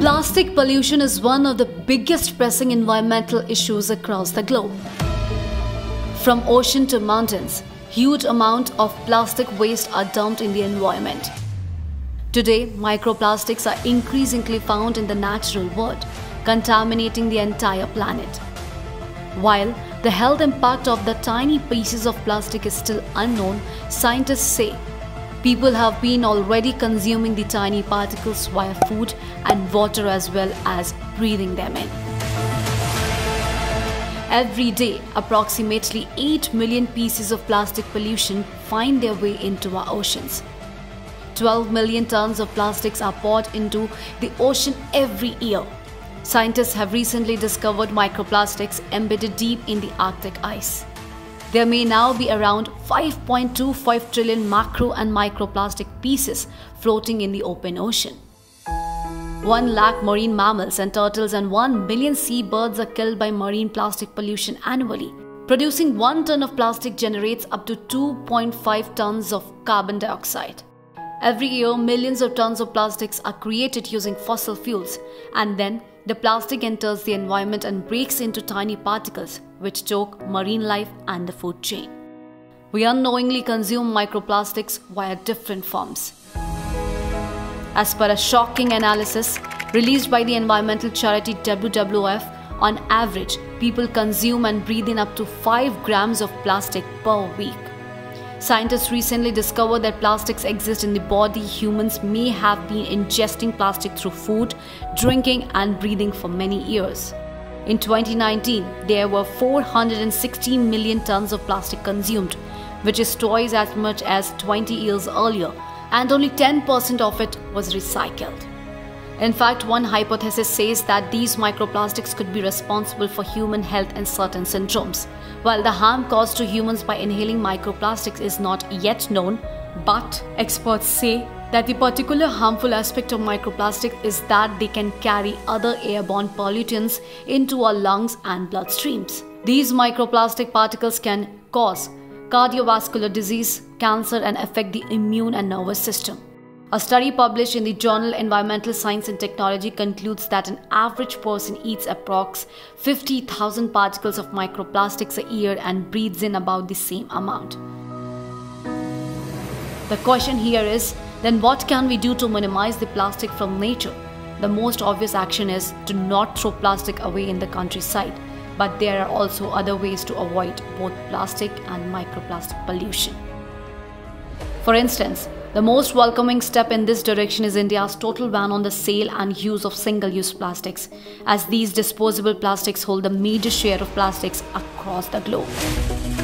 Plastic pollution is one of the biggest pressing environmental issues across the globe. From ocean to mountains, huge amounts of plastic waste are dumped in the environment. Today, microplastics are increasingly found in the natural world, contaminating the entire planet. While the health impact of the tiny pieces of plastic is still unknown, scientists say people have been already consuming the tiny particles via food and water as well as breathing them in. Every day, approximately 8 million pieces of plastic pollution find their way into our oceans. 12 million tons of plastics are poured into the ocean every year. Scientists have recently discovered microplastics embedded deep in the Arctic ice. There may now be around 5.25 trillion macro and microplastic pieces floating in the open ocean. 1 lakh marine mammals and turtles and 1 million seabirds are killed by marine plastic pollution annually. Producing 1 ton of plastic generates up to 2.5 tons of carbon dioxide. Every year, millions of tons of plastics are created using fossil fuels, and then the plastic enters the environment and breaks into tiny particles, which choke marine life and the food chain. We unknowingly consume microplastics via different forms. As per a shocking analysis released by the environmental charity WWF, on average, people consume and breathe in up to 5 grams of plastic per week. Scientists recently discovered that plastics exist in the body. Humans may have been ingesting plastic through food, drinking, and breathing for many years. In 2019, there were 460 million tons of plastic consumed, which is twice as much as 20 years earlier and only 10% of it was recycled. In fact, one hypothesis says that these microplastics could be responsible for human health and certain syndromes. While the harm caused to humans by inhaling microplastics is not yet known, but experts say that the particular harmful aspect of microplastic is that they can carry other airborne pollutants into our lungs and bloodstreams. These microplastic particles can cause cardiovascular disease, cancer, and affect the immune and nervous system. A study published in the journal Environmental Science and Technology concludes that an average person eats approx 50,000 particles of microplastics a year and breathes in about the same amount. The question here is then what can we do to minimize the plastic from nature? The most obvious action is to not throw plastic away in the countryside but there are also other ways to avoid both plastic and microplastic pollution. For instance, the most welcoming step in this direction is India's total ban on the sale and use of single use plastics, as these disposable plastics hold the major share of plastics across the globe.